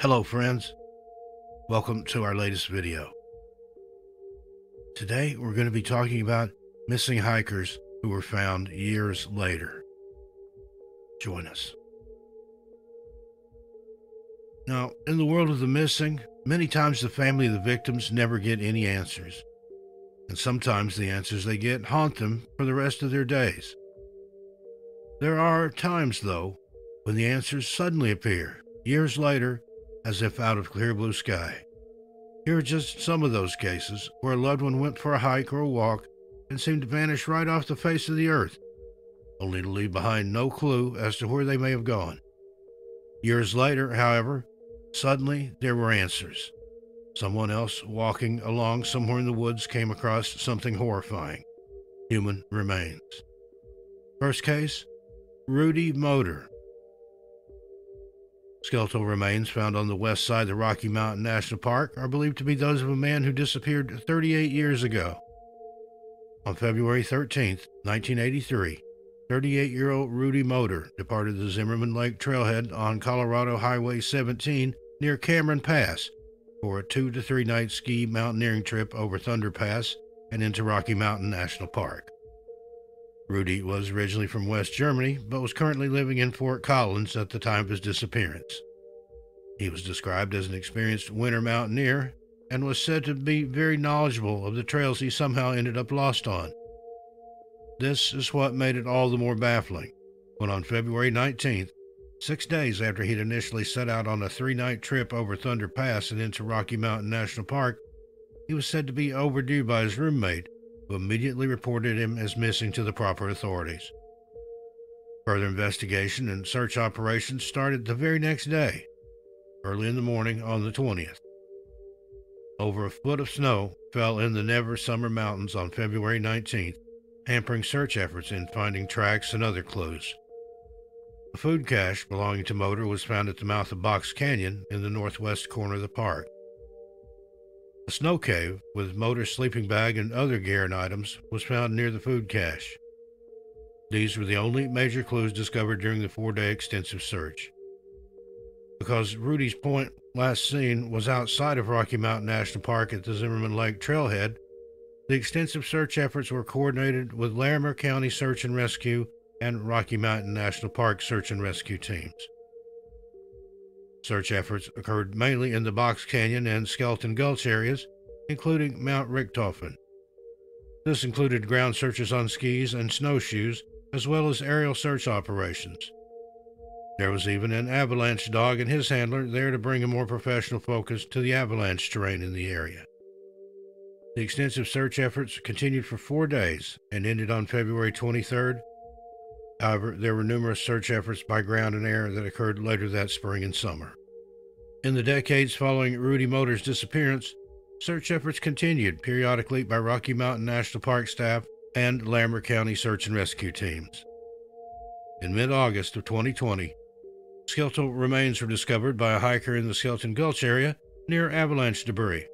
Hello friends, welcome to our latest video. Today we're going to be talking about missing hikers who were found years later. Join us. Now, in the world of the missing, many times the family of the victims never get any answers. And sometimes the answers they get haunt them for the rest of their days. There are times, though, when the answers suddenly appear, years later, as if out of clear blue sky. Here are just some of those cases where a loved one went for a hike or a walk and seemed to vanish right off the face of the earth, only to leave behind no clue as to where they may have gone. Years later, however, suddenly there were answers. Someone else walking along somewhere in the woods came across something horrifying human remains. First case Rudy Moder. Skeletal remains found on the west side of the Rocky Mountain National Park are believed to be those of a man who disappeared 38 years ago. On February 13, 1983, 38 year old Rudy Moder departed the Zimmerman Lake trailhead on Colorado Highway 17 near Cameron Pass for a two to three night ski mountaineering trip over Thunder Pass and into Rocky Mountain National Park. Rudy was originally from West Germany, but was currently living in Fort Collins at the time of his disappearance. He was described as an experienced winter mountaineer and was said to be very knowledgeable of the trails he somehow ended up lost on. This is what made it all the more baffling when on February 19th, six days after he'd initially set out on a three night trip over Thunder Pass and into Rocky Mountain National Park, he was said to be overdue by his roommate who immediately reported him as missing to the proper authorities. Further investigation and search operations started the very next day, early in the morning on the 20th. Over a foot of snow fell in the Never Summer Mountains on February 19th, hampering search efforts in finding tracks and other clues. A food cache belonging to Moder was found at the mouth of Box Canyon in the northwest corner of the park. A snow cave with Moder sleeping bag and other gear and items was found near the food cache. These were the only major clues discovered during the four day extensive search. Because Rudy's point last seen was outside of Rocky Mountain National Park at the Zimmerman Lake trailhead, the extensive search efforts were coordinated with Larimer County Search and Rescue and Rocky Mountain National Park search and rescue teams. Search efforts occurred mainly in the Box Canyon and Skeleton Gulch areas, including Mount Richthofen. This included ground searches on skis and snowshoes, as well as aerial search operations. There was even an avalanche dog and his handler there to bring a more professional focus to the avalanche terrain in the area. The extensive search efforts continued for four days and ended on February 23rd However, there were numerous search efforts by ground and air that occurred later that spring and summer. In the decades following Rudy Moder's disappearance, search efforts continued periodically by Rocky Mountain National Park staff and Larimer County search and rescue teams. In mid August of 2020, skeletal remains were discovered by a hiker in the Skeleton Gulch area near avalanche debris.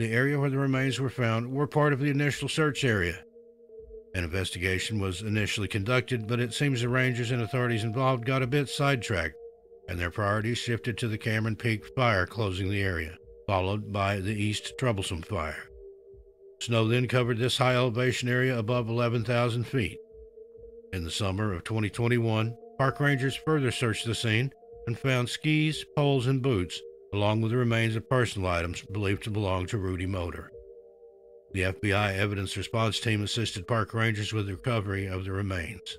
The area where the remains were found were part of the initial search area an investigation was initially conducted, but it seems the rangers and authorities involved got a bit sidetracked, and their priorities shifted to the Cameron Peak fire closing the area, followed by the East Troublesome fire. Snow then covered this high elevation area above 11,000 feet. In the summer of 2021, park rangers further searched the scene and found skis, poles, and boots, along with the remains of personal items believed to belong to Rudy Moder. The FBI evidence response team assisted park rangers with the recovery of the remains.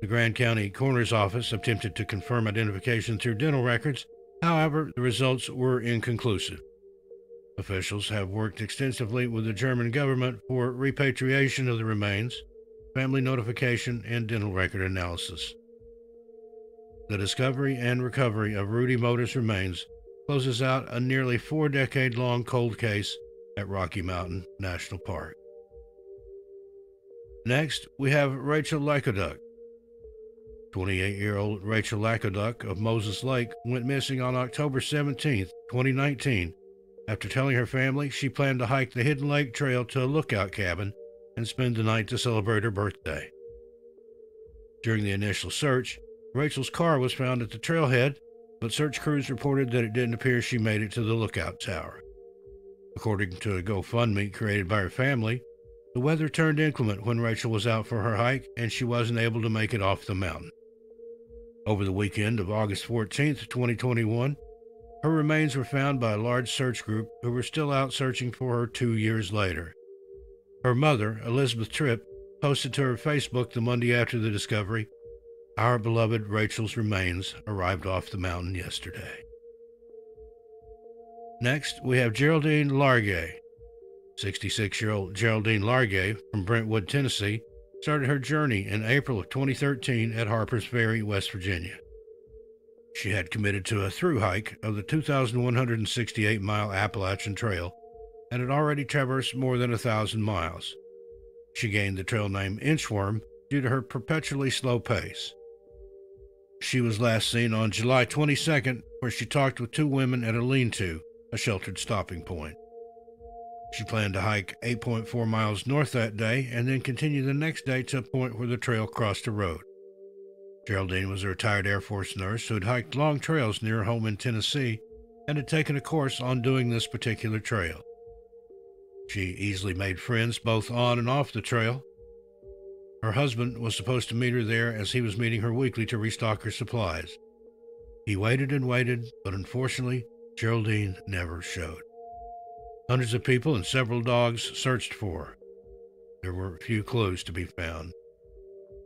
The Grand County Coroner's Office attempted to confirm identification through dental records. However, the results were inconclusive. Officials have worked extensively with the German government for repatriation of the remains, family notification, and dental record analysis. The discovery and recovery of Rudy Moder's remains closes out a nearly four decade long cold case at Rocky Mountain National Park. Next, we have Rachel Lakoduk. 28 year old Rachel Lakoduk of Moses Lake went missing on October 17, 2019, after telling her family she planned to hike the Hidden Lake Trail to a lookout cabin and spend the night to celebrate her birthday. During the initial search, Rachel's car was found at the trailhead, but search crews reported that it didn't appear she made it to the lookout tower. According to a GoFundMe created by her family, the weather turned inclement when Rachel was out for her hike and she wasn't able to make it off the mountain. Over the weekend of August 14, 2021, her remains were found by a large search group who were still out searching for her two years later. Her mother, Elizabeth Tripp, posted to her Facebook the Monday after the discovery Our beloved Rachel's remains arrived off the mountain yesterday. Next, we have Geraldine Largay. 66 year old Geraldine Largay from Brentwood, Tennessee, started her journey in April of 2013 at Harpers Ferry, West Virginia. She had committed to a through hike of the 2,168 mile Appalachian Trail and had already traversed more than a thousand miles. She gained the trail name Inchworm due to her perpetually slow pace. She was last seen on July 22nd, where she talked with two women at a lean to, a sheltered stopping point. She planned to hike 8.4 miles north that day and then continue the next day to a point where the trail crossed a road. Geraldine was a retired Air Force nurse who had hiked long trails near her home in Tennessee and had taken a course on doing this particular trail. She easily made friends both on and off the trail. Her husband was supposed to meet her there as he was meeting her weekly to restock her supplies. He waited and waited, but unfortunately, Geraldine never showed. Hundreds of people and several dogs searched for her. There were few clues to be found.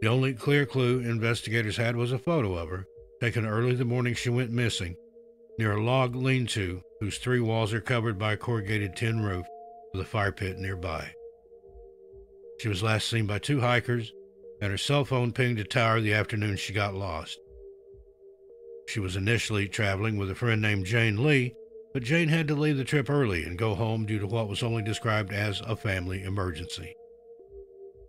The only clear clue investigators had was a photo of her, taken early the morning she went missing, near a log lean to whose three walls are covered by a corrugated tin roof with a fire pit nearby. She was last seen by two hikers, and her cell phone pinged a tower the afternoon she got lost. She was initially traveling with a friend named Jane Lee, but Jane had to leave the trip early and go home due to what was only described as a family emergency.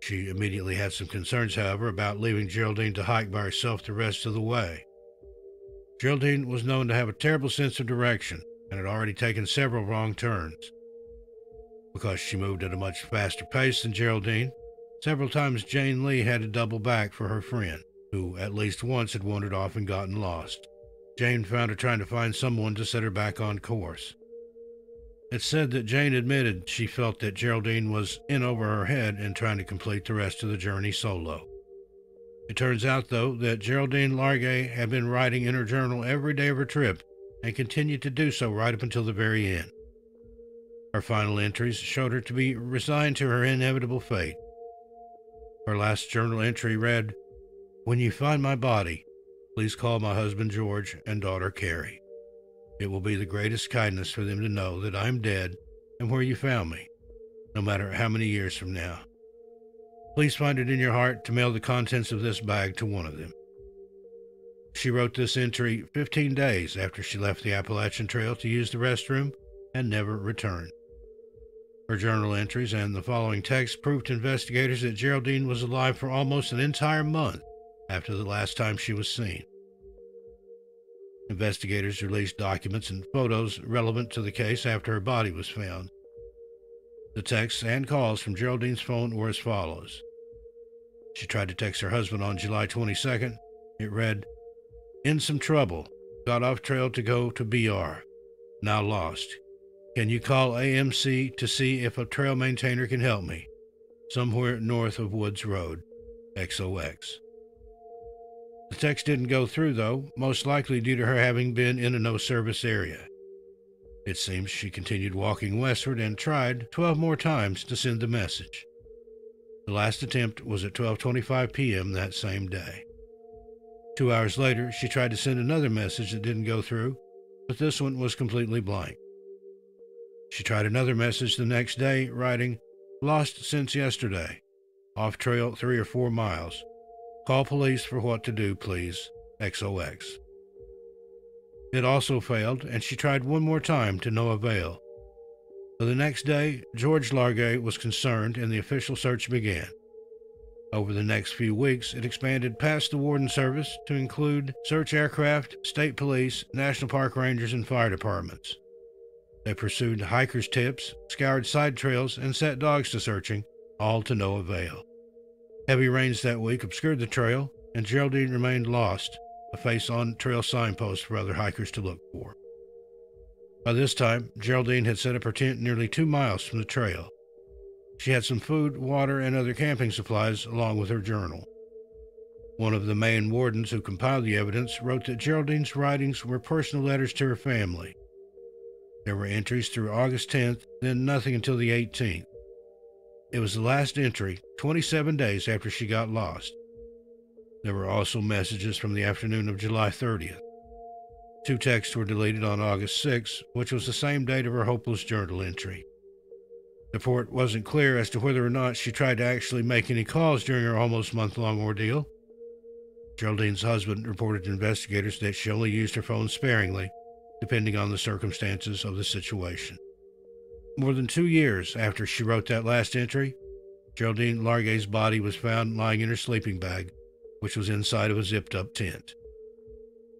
She immediately had some concerns, however, about leaving Geraldine to hike by herself the rest of the way. Geraldine was known to have a terrible sense of direction and had already taken several wrong turns. Because she moved at a much faster pace than Geraldine, several times Jane Lee had to double back for her friend, who at least once had wandered off and gotten lost. Jane found her trying to find someone to set her back on course. It's said that Jane admitted she felt that Geraldine was in over her head and trying to complete the rest of the journey solo. It turns out, though, that Geraldine Largay had been writing in her journal every day of her trip and continued to do so right up until the very end. Her final entries showed her to be resigned to her inevitable fate. Her last journal entry read, When you find my body, please call my husband George and daughter Carrie. It will be the greatest kindness for them to know that I'm dead and where you found me, no matter how many years from now. Please find it in your heart to mail the contents of this bag to one of them. She wrote this entry 15 days after she left the Appalachian Trail to use the restroom and never returned. Her journal entries and the following text proved to investigators that Geraldine was alive for almost an entire month after the last time she was seen. Investigators released documents and photos relevant to the case after her body was found. The texts and calls from Geraldine's phone were as follows. She tried to text her husband on July 22nd. It read, In some trouble. Got off trail to go to BR. Now lost. Can you call AMC to see if a trail maintainer can help me? Somewhere north of Woods Road. XOX. The text didn't go through, though, most likely due to her having been in a no service area. It seems she continued walking westward and tried 12 more times to send the message. The last attempt was at 12:25 p.m. that same day. 2 hours later, she tried to send another message that didn't go through, but this one was completely blank. She tried another message the next day, writing, Lost since yesterday. Off trail three or four miles. Call police for what to do, please. XOX. It also failed, and she tried one more time to no avail. the next day, George Largay was concerned, and the official search began. Over the next few weeks, it expanded past the Warden Service to include search aircraft, state police, national park rangers, and fire departments. They pursued hikers' tips, scoured side trails, and set dogs to searching, all to no avail. Heavy rains that week obscured the trail, and Geraldine remained lost a face on trail signpost for other hikers to look for. By this time, Geraldine had set up her tent nearly two miles from the trail. She had some food, water, and other camping supplies along with her journal. One of the Maine wardens who compiled the evidence wrote that Geraldine's writings were personal letters to her family. There were entries through August 10th, then nothing until the 18th. It was the last entry, 27 days after she got lost. There were also messages from the afternoon of July 30th. Two texts were deleted on August 6th, which was the same date of her hopeless journal entry. The report wasn't clear as to whether or not she tried to actually make any calls during her almost month long ordeal. Geraldine's husband reported to investigators that she only used her phone sparingly, depending on the circumstances of the situation. More than two years after she wrote that last entry, Geraldine Largay's body was found lying in her sleeping bag, which was inside of a zipped up tent.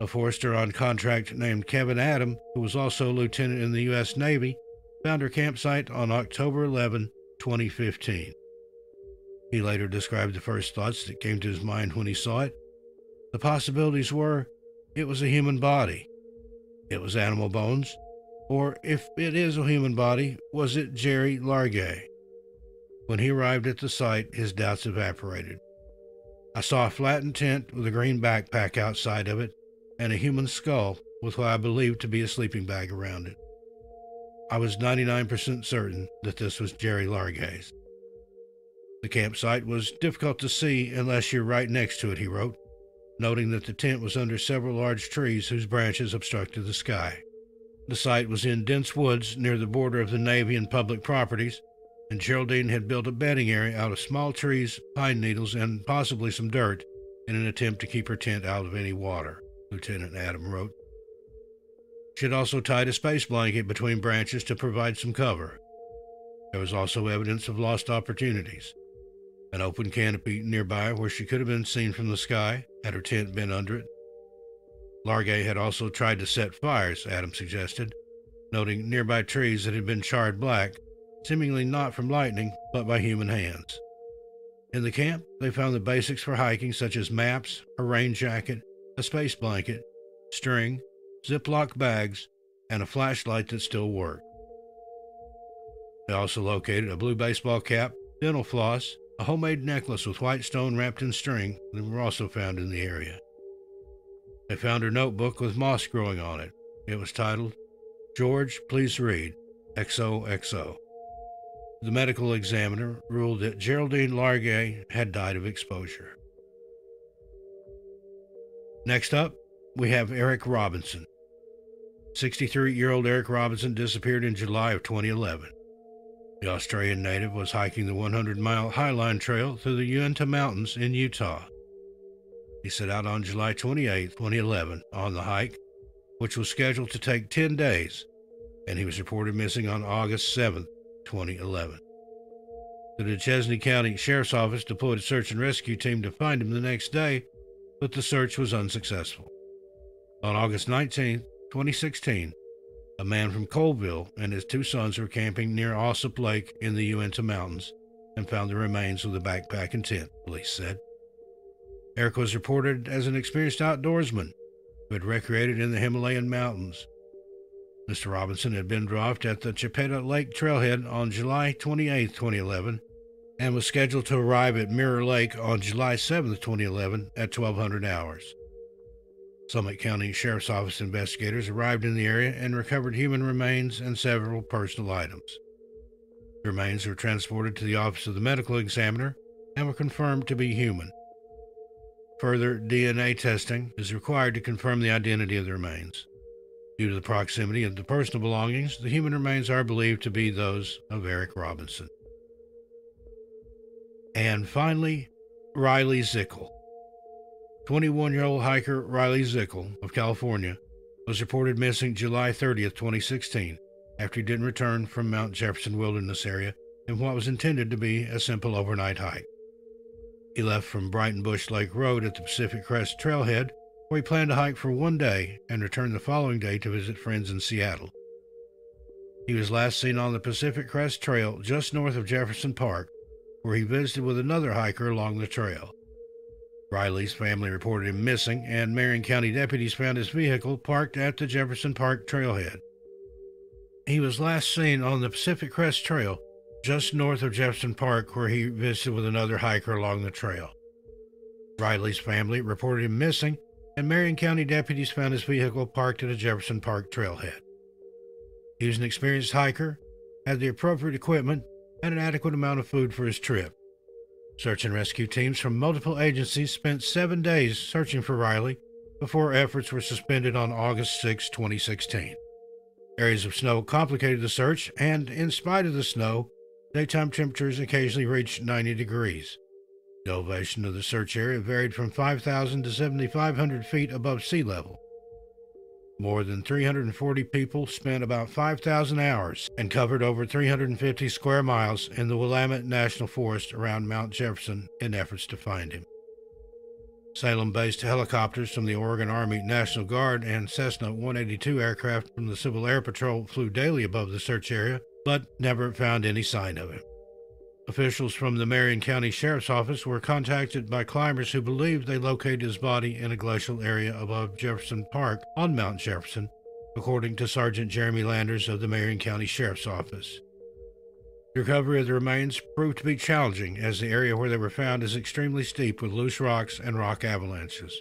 A forester on contract named Kevin Adam, who was also a lieutenant in the U.S. Navy, found her campsite on October 11, 2015. He later described the first thoughts that came to his mind when he saw it the possibilities were it was a human body, it was animal bones, or if it is a human body, was it Jerry Largay? When he arrived at the site, his doubts evaporated. I saw a flattened tent with a green backpack outside of it and a human skull with what I believed to be a sleeping bag around it. I was 99% certain that this was Jerry Largay's. The campsite was difficult to see unless you're right next to it, he wrote noting that the tent was under several large trees whose branches obstructed the sky. The site was in dense woods near the border of the Navy and public properties, and Geraldine had built a bedding area out of small trees, pine needles, and possibly some dirt in an attempt to keep her tent out of any water, Lieutenant Adam wrote. She had also tied a space blanket between branches to provide some cover. There was also evidence of lost opportunities an open canopy nearby where she could have been seen from the sky had her tent been under it. Largay had also tried to set fires, Adam suggested, noting nearby trees that had been charred black, seemingly not from lightning, but by human hands. In the camp, they found the basics for hiking, such as maps, a rain jacket, a space blanket, string, Ziploc bags, and a flashlight that still worked. They also located a blue baseball cap, dental floss, a homemade necklace with white stone wrapped in string that were also found in the area. They found her notebook with moss growing on it. It was titled, George, please read, XOXO. The medical examiner ruled that Geraldine Largay had died of exposure. Next up, we have Eric Robinson. 63 year old Eric Robinson disappeared in July of 2011. The Australian native was hiking the 100 mile Highline Trail through the Uinta Mountains in Utah. He set out on July 28, 2011, on the hike, which was scheduled to take 10 days, and he was reported missing on August 7, 2011. The Duchesne County Sheriff's Office deployed a search and rescue team to find him the next day, but the search was unsuccessful. On August 19, 2016, a man from Coalville and his two sons were camping near Ossip Lake in the Uinta Mountains and found the remains of the backpack and tent, police said. Eric was reported as an experienced outdoorsman who had recreated in the Himalayan mountains. Mr. Robinson had been dropped at the Chepeta Lake trailhead on July 28, 2011, and was scheduled to arrive at Mirror Lake on July 7, 2011, at 1200 hours. Summit County Sheriff's Office investigators arrived in the area and recovered human remains and several personal items. The remains were transported to the office of the medical examiner and were confirmed to be human. Further DNA testing is required to confirm the identity of the remains. Due to the proximity of the personal belongings, the human remains are believed to be those of Eric Robinson. And finally, Riley Zickel. 21 year old hiker Riley Zickel of California was reported missing July 30, 2016, after he didn't return from Mount Jefferson Wilderness Area in what was intended to be a simple overnight hike. He left from Breitenbush Lake Road at the Pacific Crest Trailhead, where he planned to hike for one day and return the following day to visit friends in Seattle. He was last seen on the Pacific Crest Trail just north of Jefferson Park, where he visited with another hiker along the trail. Riley's family reported him missing, and Marion County deputies found his vehicle parked at the Jefferson Park trailhead. He was last seen on the Pacific Crest Trail, just north of Jefferson Park, where he visited with another hiker along the trail. Riley's family reported him missing, and Marion County deputies found his vehicle parked at a Jefferson Park trailhead. He was an experienced hiker, had the appropriate equipment, and an adequate amount of food for his trip. Search and rescue teams from multiple agencies spent seven days searching for Riley before efforts were suspended on August 6, 2016. Areas of snow complicated the search, and in spite of the snow, daytime temperatures occasionally reached 90 degrees. The elevation of the search area varied from 5,000 to 7,500 feet above sea level. More than 340 people spent about 5,000 hours and covered over 350 square miles in the Willamette National Forest around Mount Jefferson in efforts to find him. Salem based helicopters from the Oregon Army National Guard and Cessna 182 aircraft from the Civil Air Patrol flew daily above the search area, but never found any sign of him. Officials from the Marion County Sheriff's Office were contacted by climbers who believed they located his body in a glacial area above Jefferson Park on Mount Jefferson, according to Sergeant Jeremy Landers of the Marion County Sheriff's Office. The recovery of the remains proved to be challenging as the area where they were found is extremely steep with loose rocks and rock avalanches.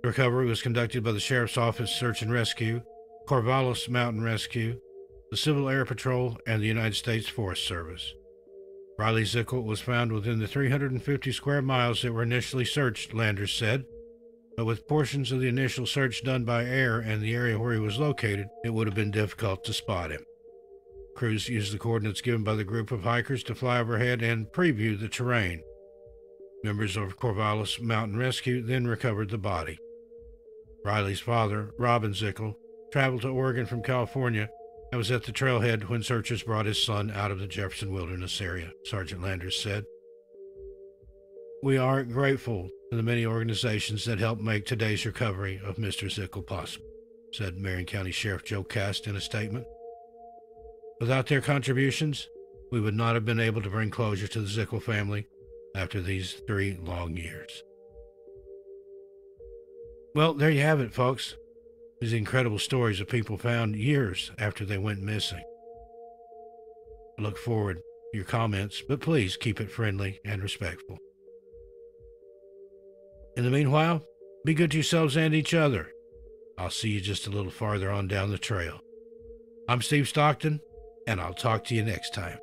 The recovery was conducted by the Sheriff's Office Search and Rescue, Corvallis Mountain Rescue, the Civil Air Patrol, and the United States Forest Service. Riley Zickel was found within the 350 square miles that were initially searched, Landers said, but with portions of the initial search done by air and the area where he was located, it would have been difficult to spot him. Crews used the coordinates given by the group of hikers to fly overhead and preview the terrain. Members of Corvallis Mountain Rescue then recovered the body. Riley's father, Robin Zickel, traveled to Oregon from California I was at the trailhead when searchers brought his son out of the Jefferson Wilderness area, Sergeant Landers said. We are grateful to the many organizations that helped make today's recovery of Mr. Zickel possible, said Marion County Sheriff Joe Kast in a statement. Without their contributions, we would not have been able to bring closure to the Zickel family after these three long years. Well, there you have it, folks. These incredible stories of people found years after they went missing. I look forward to your comments, but please keep it friendly and respectful. In the meanwhile, be good to yourselves and each other. I'll see you just a little farther on down the trail. I'm Steve Stockton, and I'll talk to you next time.